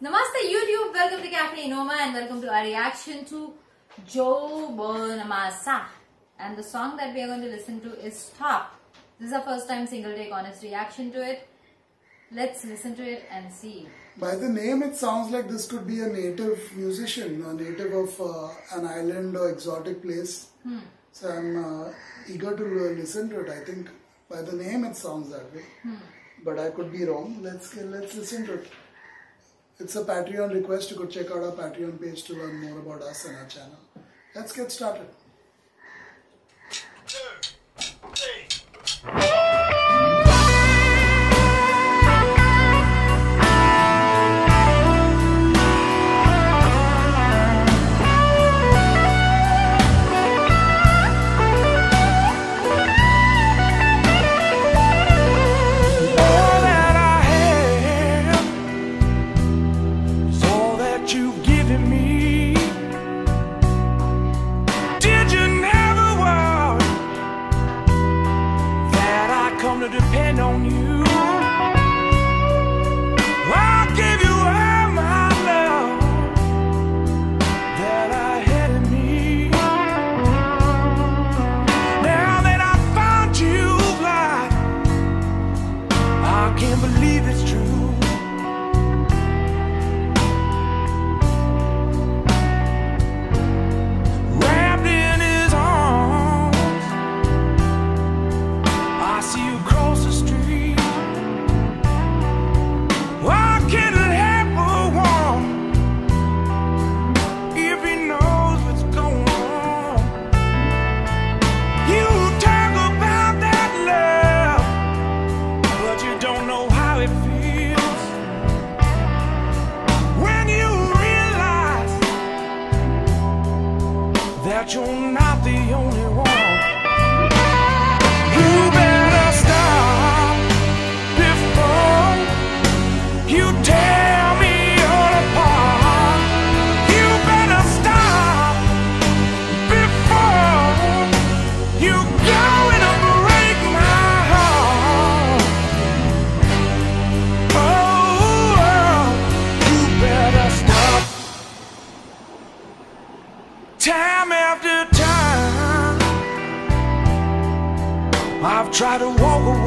Namaste YouTube, welcome to Cafe Enoma and welcome to our reaction to Joe Bonamassa. And the song that we are going to listen to is Stop. This is our first time single take honest reaction to it. Let's listen to it and see. By the name, it sounds like this could be a native musician, a native of uh, an island or exotic place. So I'm uh, eager to uh, listen to it. I think by the name, it sounds that way. But I could be wrong. Let's let's listen to it. It's a Patreon request. You could check out our Patreon page to learn more about us and our channel. Let's get started. That I've tried to walk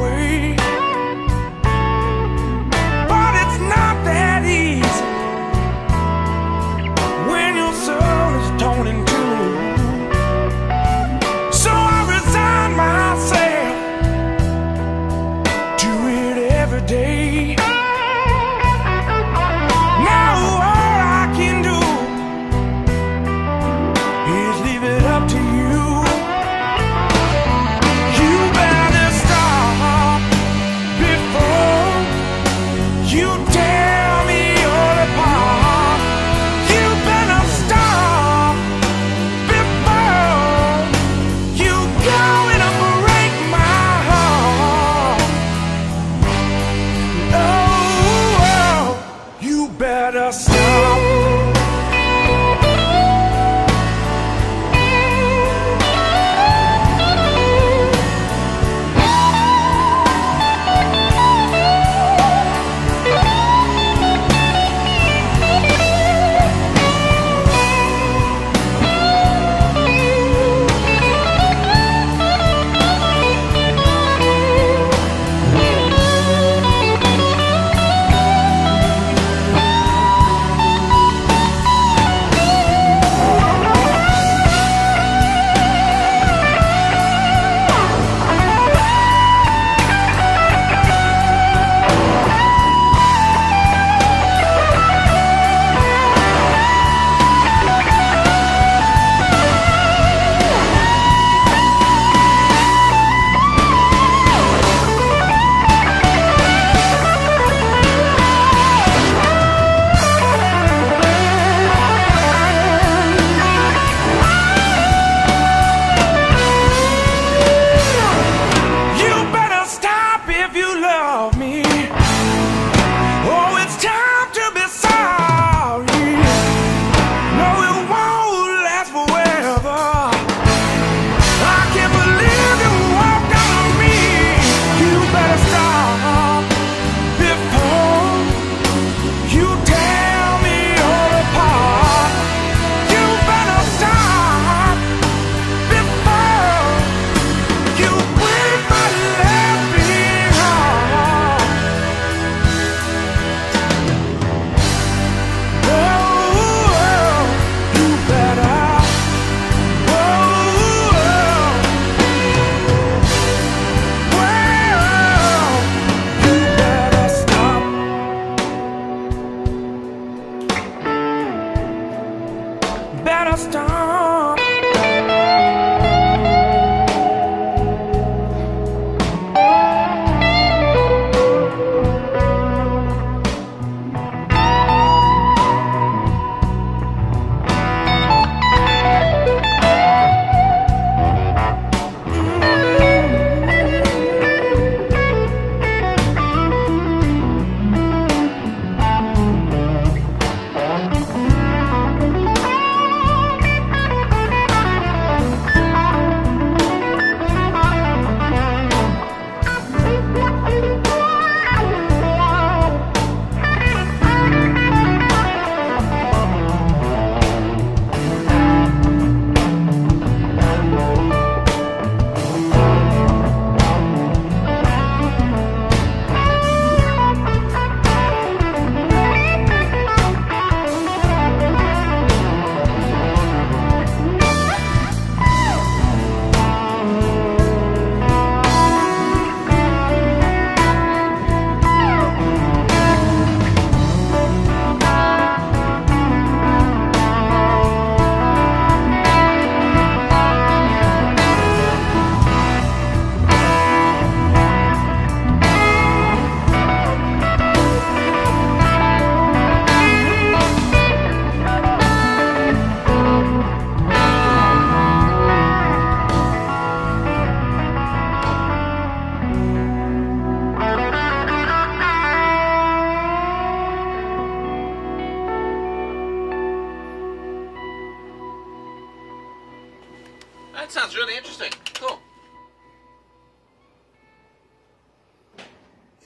That sounds really interesting. Cool.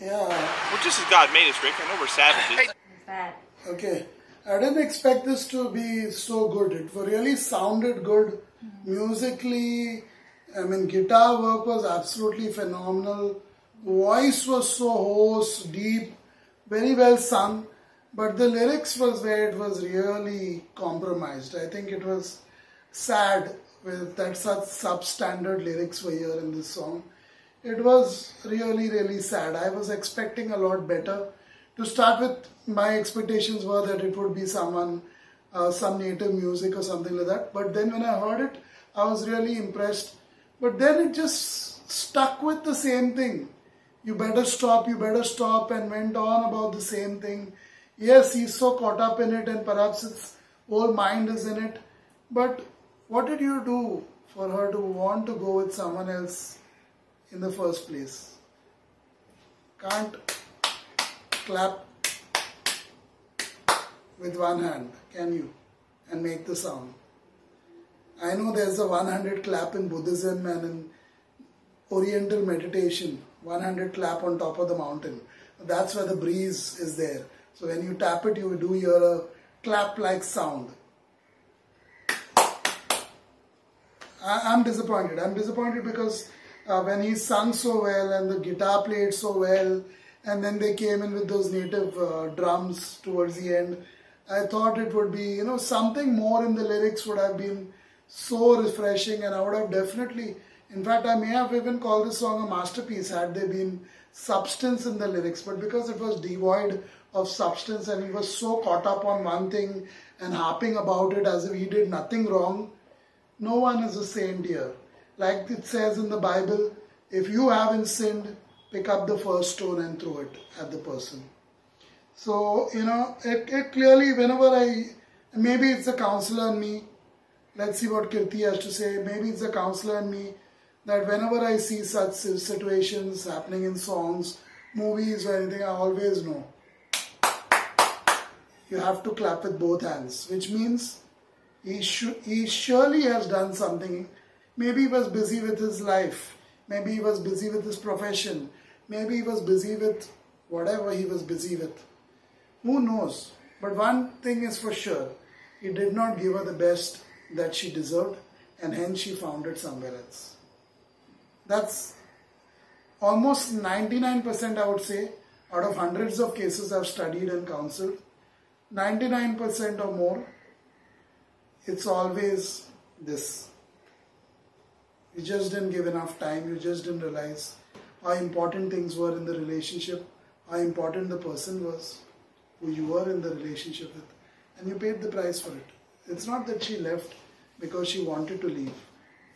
Yeah. Well, just as God made us, Rick. I know we're savages. It's. Okay. I didn't expect this to be so good. It really sounded good musically. I mean, guitar work was absolutely phenomenal. Voice was so hoarse, deep, very well sung. But the lyrics was where it was really compromised. I think it was sad with that such substandard lyrics were here in this song. It was really, really sad. I was expecting a lot better. To start with, my expectations were that it would be someone, uh, some native music or something like that. But then when I heard it, I was really impressed. But then it just stuck with the same thing. You better stop, you better stop, and went on about the same thing. Yes, he's so caught up in it, and perhaps his whole mind is in it. But what did you do for her to want to go with someone else in the first place? Can't clap with one hand, can you? And make the sound. I know there's a 100 clap in Buddhism and in Oriental meditation, 100 clap on top of the mountain. That's where the breeze is there. So when you tap it, you do hear a clap like sound. I, I'm disappointed. I'm disappointed because uh, when he sung so well and the guitar played so well, and then they came in with those native uh, drums towards the end, I thought it would be, you know, something more in the lyrics would have been so refreshing, and I would have definitely, in fact, I may have even called this song a masterpiece had there been substance in the lyrics, but because it was devoid of substance and he was so caught up on one thing and harping about it as if he did nothing wrong, no one is a saint here. Like it says in the Bible, if you haven't sinned, pick up the first stone and throw it at the person. So, you know, it, it clearly, whenever I, maybe it's a counselor in me, let's see what Kirti has to say, maybe it's a counselor in me, that whenever I see such situations happening in songs, movies, or anything, I always know. You have to clap with both hands, which means he, he surely has done something. Maybe he was busy with his life. Maybe he was busy with his profession. Maybe he was busy with whatever he was busy with. Who knows? But one thing is for sure he did not give her the best that she deserved, and hence she found it somewhere else. That's almost 99%, I would say, out of hundreds of cases I've studied and counseled. 99% or more, it's always this. You just didn't give enough time, you just didn't realize how important things were in the relationship, how important the person was who you were in the relationship with, and you paid the price for it. It's not that she left because she wanted to leave.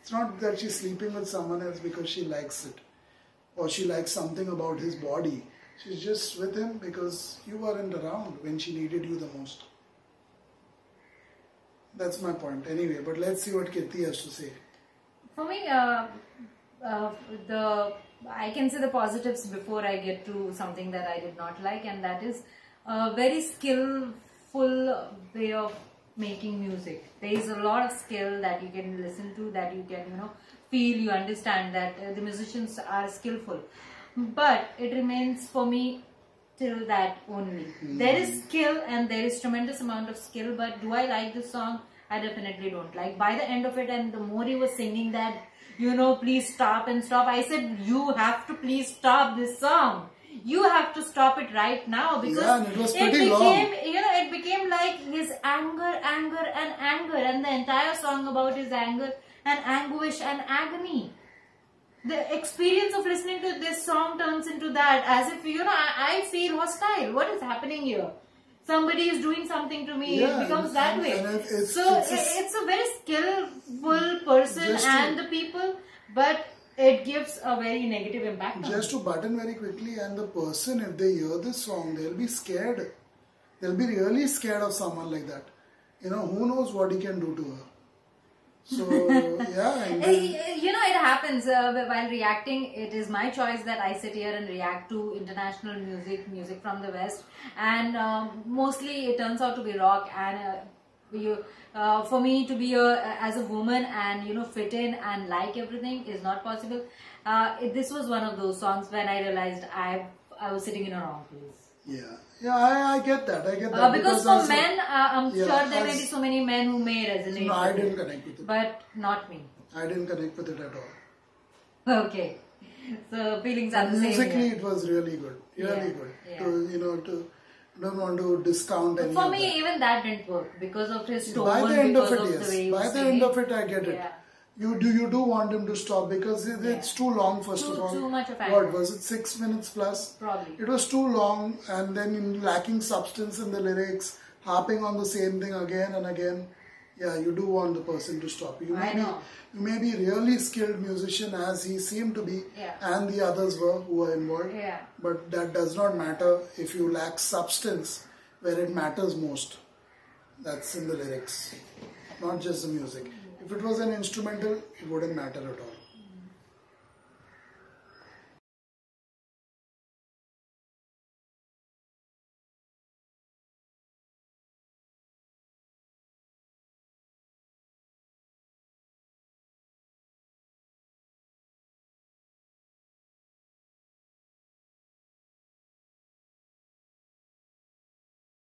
It's not that she's sleeping with someone else because she likes it or she likes something about his body. She's just with him because you weren't around when she needed you the most. That's my point. Anyway, but let's see what Kirti has to say. For me, uh, uh, the I can say the positives before I get to something that I did not like, and that is a very skillful way of making music. There is a lot of skill that you can listen to, that you can you know feel, you understand that uh, the musicians are skillful, but it remains for me till that only. Hmm. There is skill and there is tremendous amount of skill, but do I like the song? I definitely don't. Like by the end of it, and the more he was singing that, you know, please stop and stop. I said, you have to please stop this song. You have to stop it right now because Yeah, it was pretty became, long. you know, it became like his anger, anger, and anger, and the entire song about his anger and anguish and agony the experience of listening to this song turns into that as if you know I, I feel hostile what is happening here somebody is doing something to me Yeah, it becomes and- that way and it's- so it's a- i- it's a very skillful person Just to- and the people but it gives a very negative impact Just to button very quickly, and the person, if they hear this song, they'll be scared. They'll be really scared of someone like that. You know, who knows what he can do to her. So, yeah, and then, Eh, you know, it happens uh, while reacting. It is my choice that I sit here and react to international music, music from the West, and um, mostly it turns out to be rock. And uh, you, uh, for me to be a as a woman and you know fit in and like everything is not possible. Uh, it, this was one of those songs when I realized I I was sitting in a wrong place. Yeah. Yeah, I, I get that. I get that. Uh, because for men, uh, I'm Yeah, sure there may be so many men who may resonate. No, I didn't connect with it. but not me. I didn't connect with it at all. Okay. So feelings are the same. Musically, it was really good. Really Yeah, good. yeah. To, you know, to, don't want to discount any For me, that. even that didn't work because of his tone, By the end of it, of, yes. By the end of it, I get it. Yeah. You do you do want him to stop because it, it's too long. First Too- of all, too much of what was it? Six minutes plus. Probably. It was too long, and then in lacking substance in the lyrics, harping on the same thing again and again. Yeah, you do want the person to stop. You may I be, know. you may be really skilled musician as he seemed to be, Yeah. and the others were who were involved. Yeah. But that does not matter if you lack substance where it matters most. That's in the lyrics, not just the music. If it was an instrumental, it wouldn't matter at all.